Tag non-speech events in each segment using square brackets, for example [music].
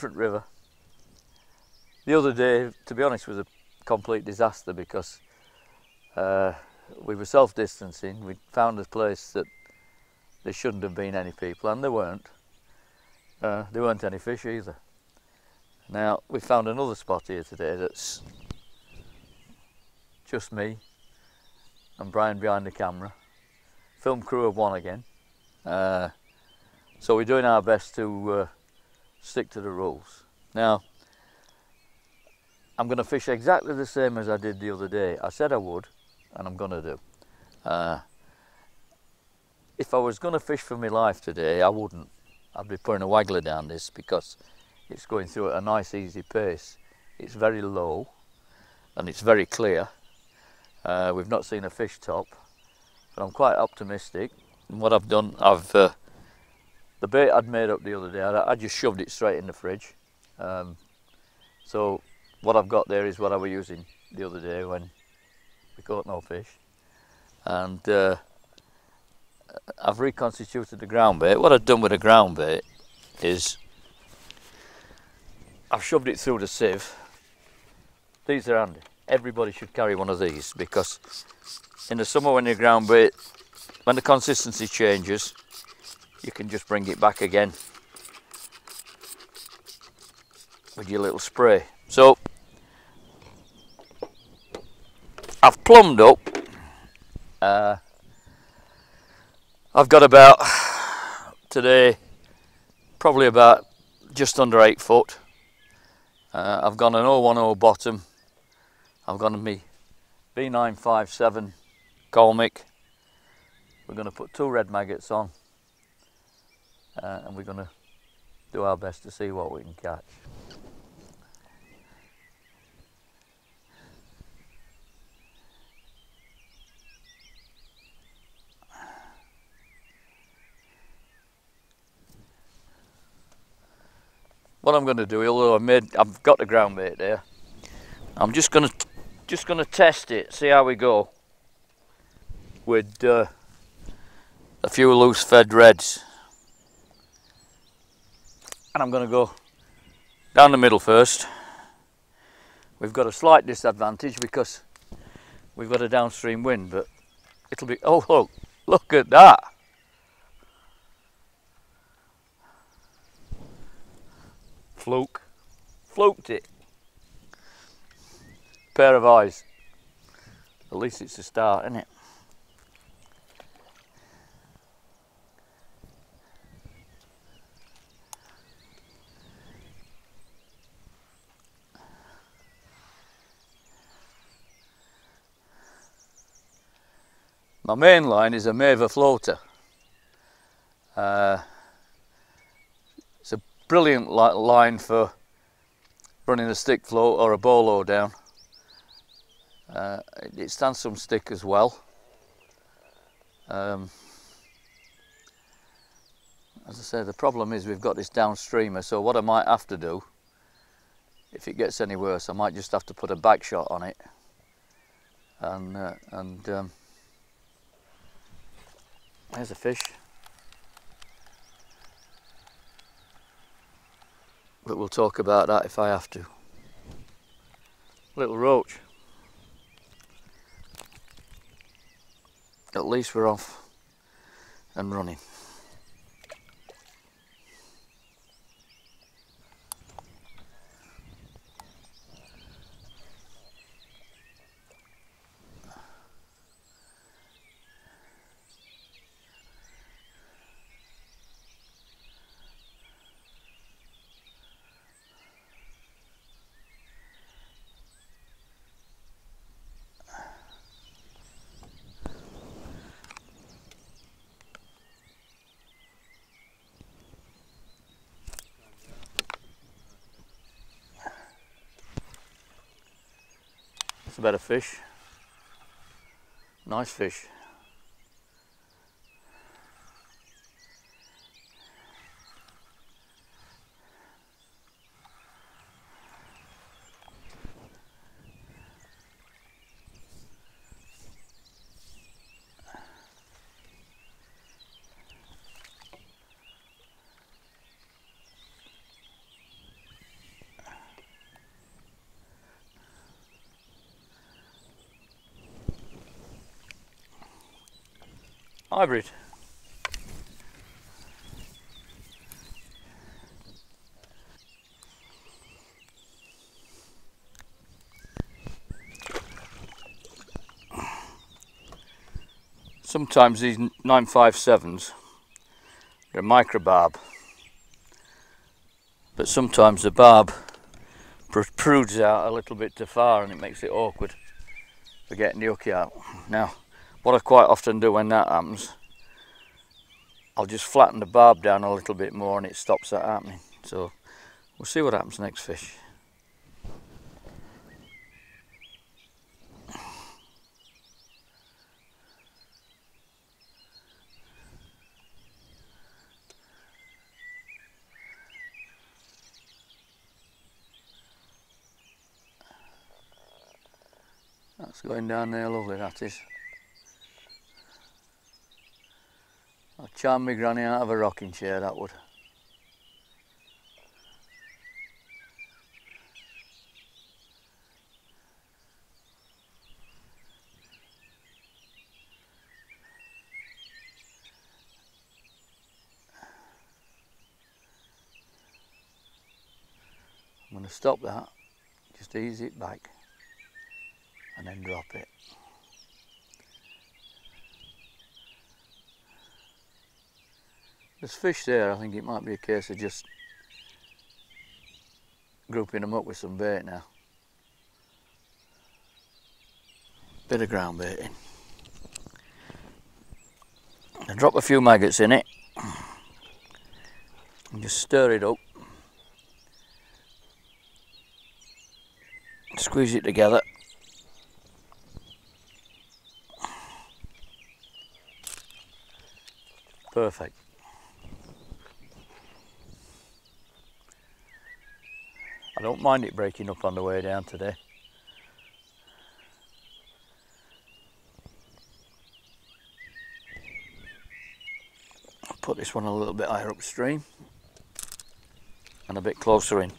different river. The other day, to be honest, was a complete disaster because uh, we were self-distancing. We found a place that there shouldn't have been any people, and there weren't. Uh, there weren't any fish either. Now we found another spot here today that's just me and Brian behind the camera. Film crew have won again. Uh, so we're doing our best to uh, stick to the rules. Now, I'm going to fish exactly the same as I did the other day. I said I would, and I'm going to do. Uh, if I was going to fish for my life today, I wouldn't. I'd be putting a waggler down this because it's going through at a nice easy pace. It's very low and it's very clear. Uh, we've not seen a fish top, but I'm quite optimistic. And what I've done, I've uh, the bait I'd made up the other day, I, I just shoved it straight in the fridge. Um, so what I've got there is what I was using the other day when we caught no fish. And uh, I've reconstituted the ground bait. What I've done with the ground bait is I've shoved it through the sieve. These are handy. Everybody should carry one of these because in the summer when you ground bait, when the consistency changes, you can just bring it back again with your little spray. So I've plumbed up. Uh, I've got about today probably about just under eight foot. Uh, I've got an 010 bottom. I've got me B957 Colmic. We're going to put two red maggots on uh, and we're going to do our best to see what we can catch. what I'm going to do, although I made, I've got the ground bait there, I'm just going to just going to test it, see how we go with uh, a few loose fed reds. And I'm going to go down the middle first. We've got a slight disadvantage because we've got a downstream wind, but it'll be, oh look, look at that. Fluke. Fluked it. Pair of eyes. At least it's a start, isn't it? My main line is a Maver floater. Uh, it's a brilliant li line for running a stick float or a bolo down. Uh, it stands some stick as well. Um, as I say, the problem is we've got this downstreamer, so what I might have to do, if it gets any worse, I might just have to put a back shot on it. And, uh, and um, there's a fish. but we'll talk about that if I have to. Little roach. At least we're off and running. A better fish. Nice fish. Hybrid. Sometimes these 957s they're microbarb but sometimes the barb protrudes out a little bit too far and it makes it awkward for getting the hook out. Now what I quite often do when that happens I'll just flatten the barb down a little bit more and it stops that happening. So we'll see what happens next fish. That's going down there lovely, that is. Charm my granny out of a rocking chair, that would. I'm going to stop that, just ease it back and then drop it. There's fish there, I think it might be a case of just grouping them up with some bait now. Bit of ground baiting. I drop a few maggots in it and just stir it up. Squeeze it together Perfect. I don't mind it breaking up on the way down today. I'll put this one a little bit higher upstream and a bit closer in.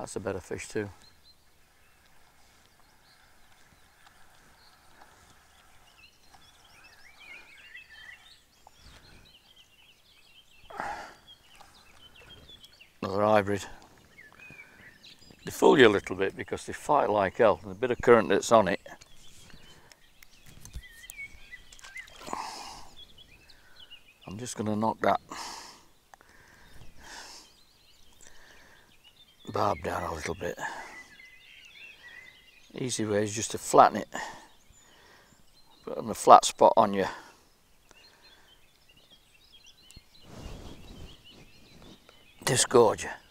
That's a better fish too. Another hybrid. They fool you a little bit because they fight like hell. and a bit of current that's on it. I'm just going to knock that barb down a little bit. Easy way is just to flatten it. Put on a flat spot on you. Disgorge you.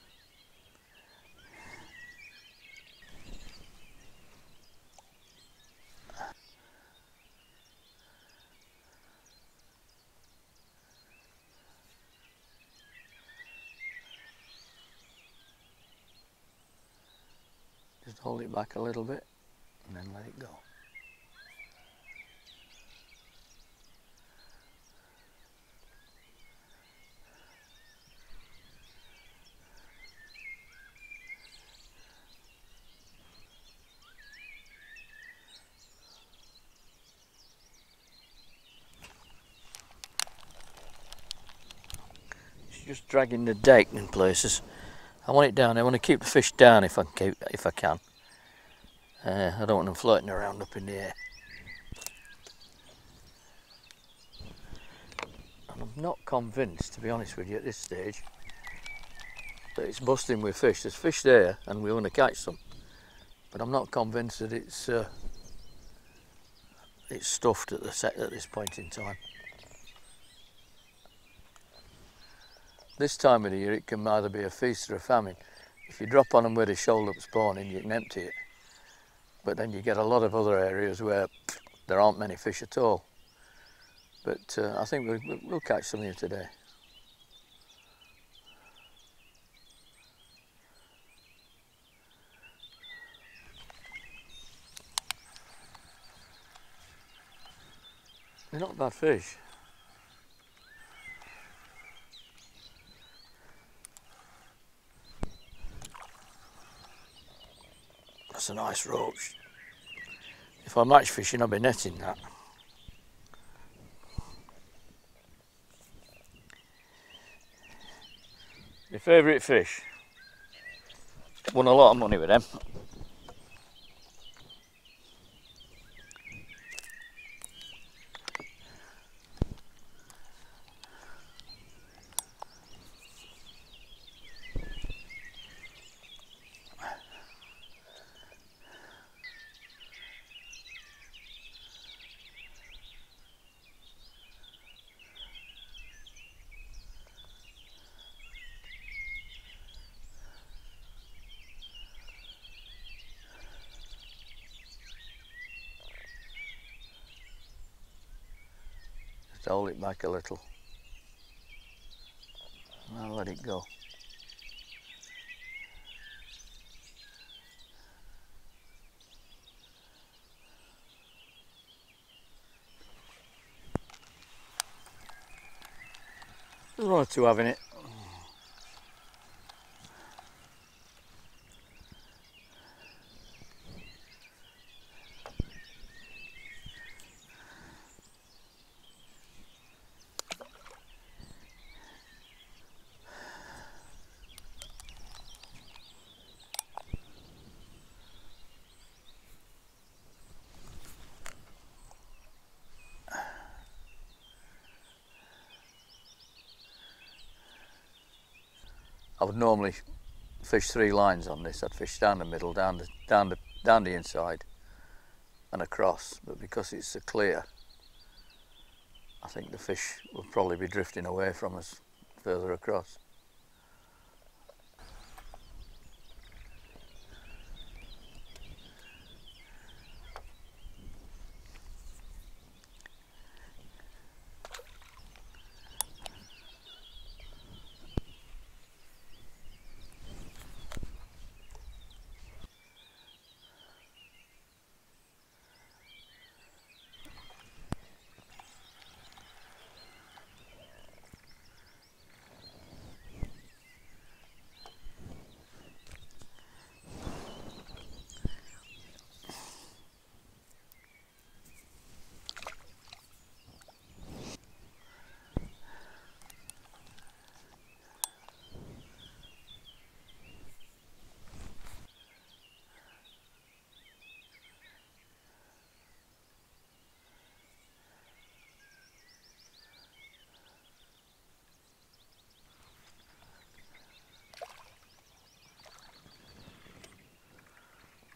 Just hold it back a little bit and then let it go. It's just dragging the deck in places. I want it down. I want to keep the fish down if I can. If I can. Uh, I don't want them floating around up in the air. And I'm not convinced, to be honest with you, at this stage, that it's busting with fish. There's fish there, and we want to catch some, but I'm not convinced that it's uh, it's stuffed at the set at this point in time. This time of the year it can either be a feast or a famine. If you drop on them with a shoal up spawning you can empty it. But then you get a lot of other areas where there aren't many fish at all. But uh, I think we'll, we'll catch some here today. They're not bad fish. A nice roach. If I'm match fishing, I'll be netting that. Your favourite fish? Won a lot of money with them. Hold it back a little. I'll let it go. There's one or two having it. I would normally fish three lines on this. I'd fish down the middle, down the down the down the inside, and across. But because it's so clear, I think the fish will probably be drifting away from us further across.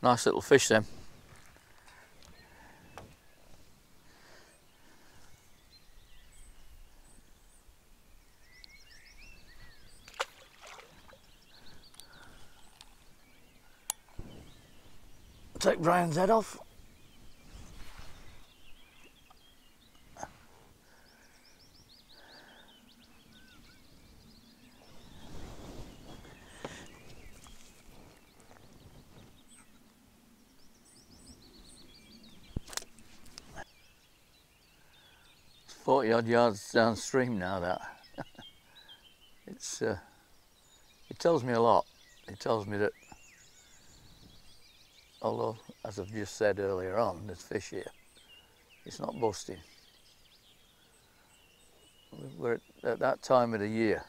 Nice little fish then. Take Brian's head off. 40 odd yards downstream now that. [laughs] it's, uh, it tells me a lot. It tells me that although as I've just said earlier on, there's fish here. It's not busting. We're at that time of the year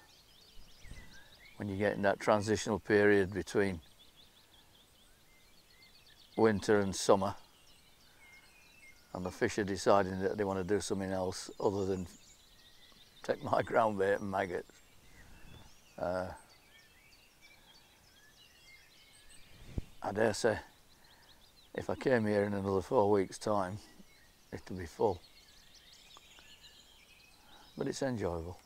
when you get in that transitional period between winter and summer and the fish are deciding that they want to do something else other than take my [laughs] ground bait and maggots. Uh, I dare say if I came here in another four weeks time it'll be full but it's enjoyable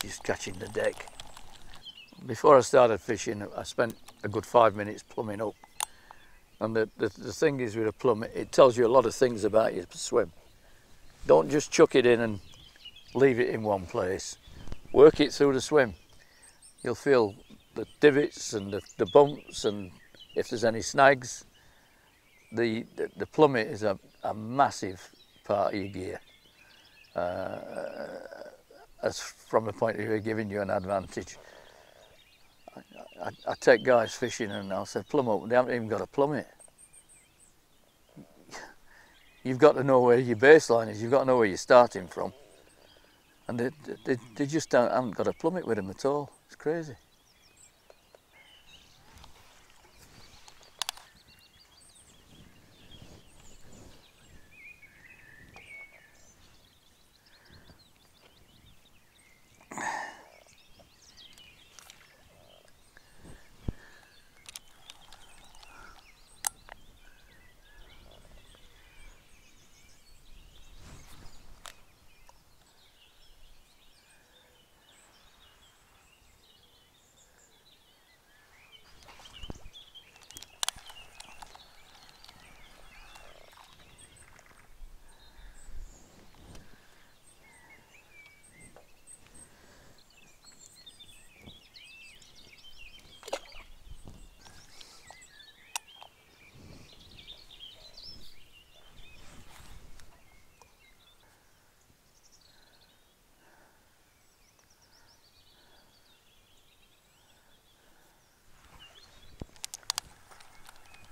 just catching the deck before I started fishing I spent a good five minutes plumbing up and the, the, the thing is with a plumb it tells you a lot of things about your swim don't just chuck it in and leave it in one place, work it through the swim. You'll feel the divots and the, the bumps and if there's any snags. The, the, the plummet is a, a massive part of your gear. Uh, as from a point of view of giving you an advantage. I, I, I take guys fishing and I'll say plumb up, they haven't even got a plummet. You've got to know where your baseline is, you've got to know where you're starting from. And they, they, they just haven't got a plummet with them at all. It's crazy.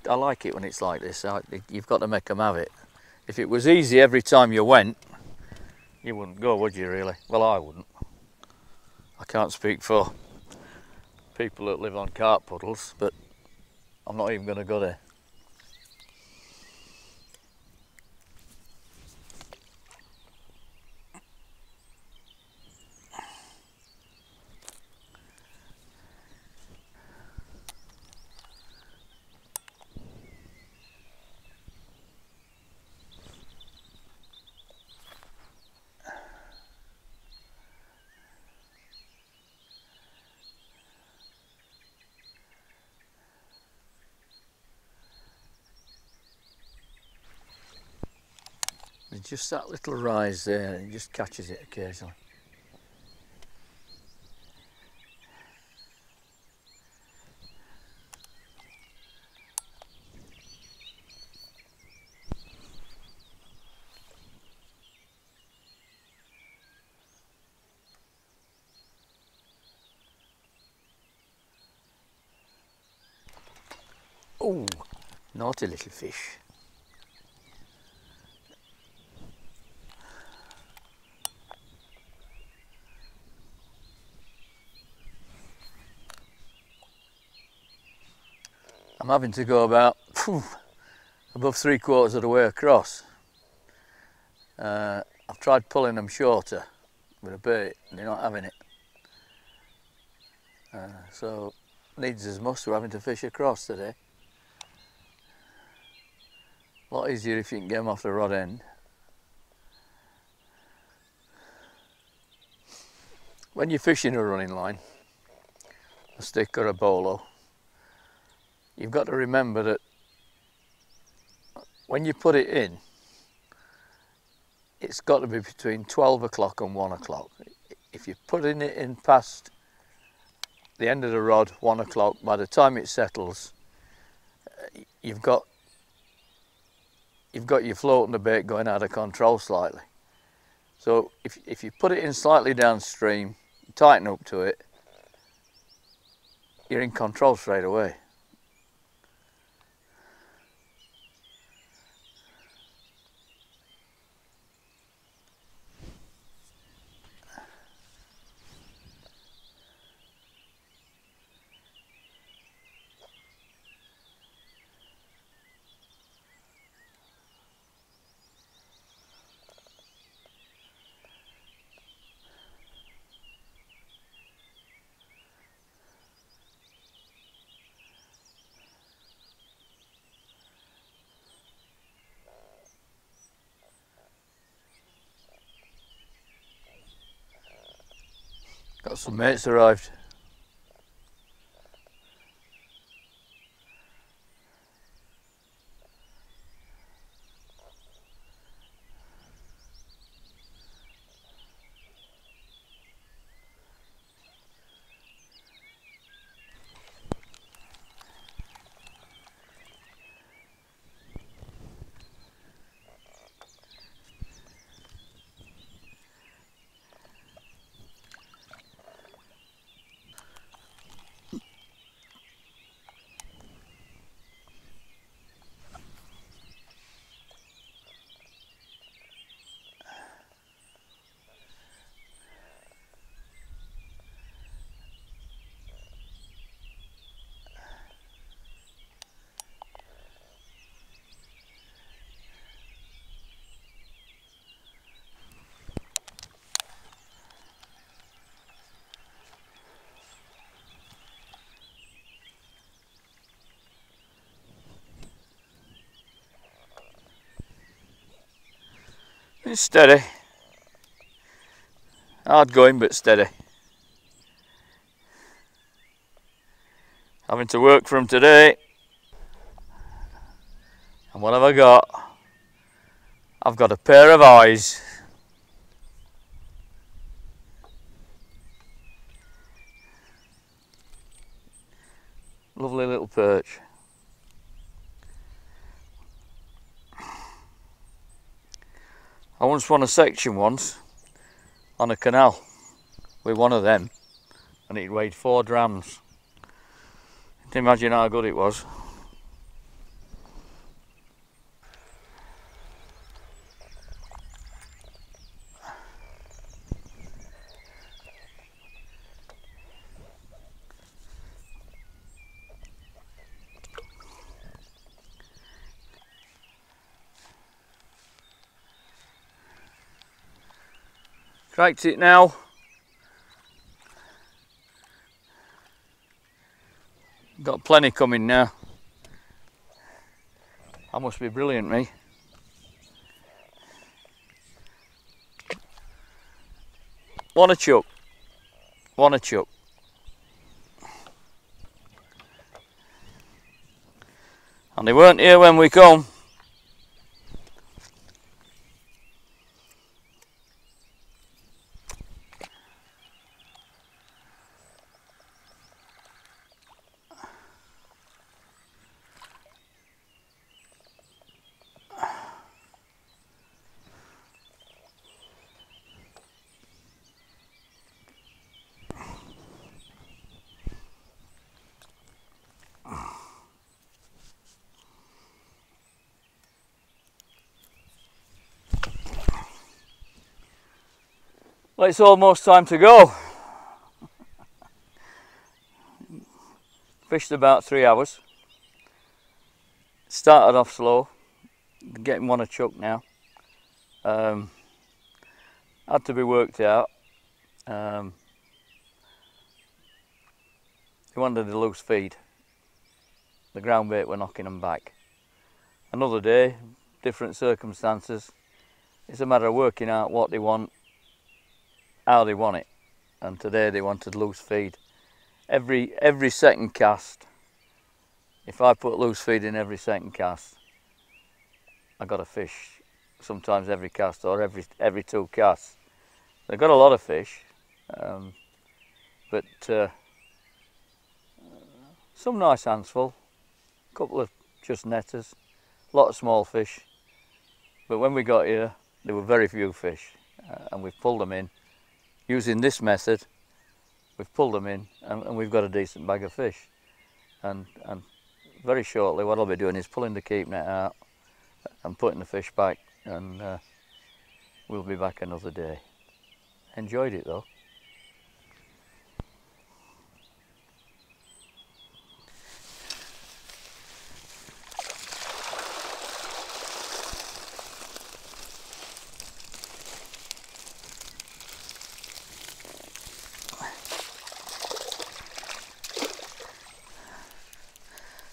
I like it when it's like this. I, you've got to make them have it. If it was easy every time you went, you wouldn't go, would you really? Well, I wouldn't. I can't speak for people that live on carp puddles, but I'm not even going to go there. There's just that little rise there and it just catches it occasionally. Oh, naughty little fish. I'm having to go about above three quarters of the way across. Uh, I've tried pulling them shorter with a bait and they're not having it. Uh, so needs as must we're having to fish across today. A lot easier if you can get them off the rod end. When you're fishing a running line, a stick or a bolo, you've got to remember that when you put it in, it's got to be between 12 o'clock and 1 o'clock. If you're putting it in past the end of the rod, 1 o'clock, by the time it settles, you've got you've got your floating the bait going out of control slightly. So if, if you put it in slightly downstream, tighten up to it, you're in control straight away. Some mates arrived. It's steady. Hard going but steady. Having to work from today. And what have I got? I've got a pair of eyes. Lovely little perch. I once won a section once on a canal with one of them and it weighed four drams. Imagine how good it was. Cracked it now. Got plenty coming now. I must be brilliant, me. One a chuck. One a chuck. And they weren't here when we come. Well, it's almost time to go. Fished about three hours. Started off slow, getting one a chuck now. Um, had to be worked out. Um, he wanted a loose feed. The ground bait were knocking them back. Another day, different circumstances. It's a matter of working out what they want how they want it. And today they wanted loose feed. Every every second cast if I put loose feed in every second cast I got a fish. Sometimes every cast or every every two casts they've got a lot of fish. Um, but uh, some nice handful a couple of just netters. A lot of small fish. But when we got here there were very few fish uh, and we've pulled them in using this method, we've pulled them in and, and, we've got a decent bag of fish. And, and very shortly what I'll be doing is pulling the keep net out and putting the fish back and uh, we'll be back another day. Enjoyed it though.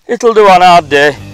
It'll do on a hard day.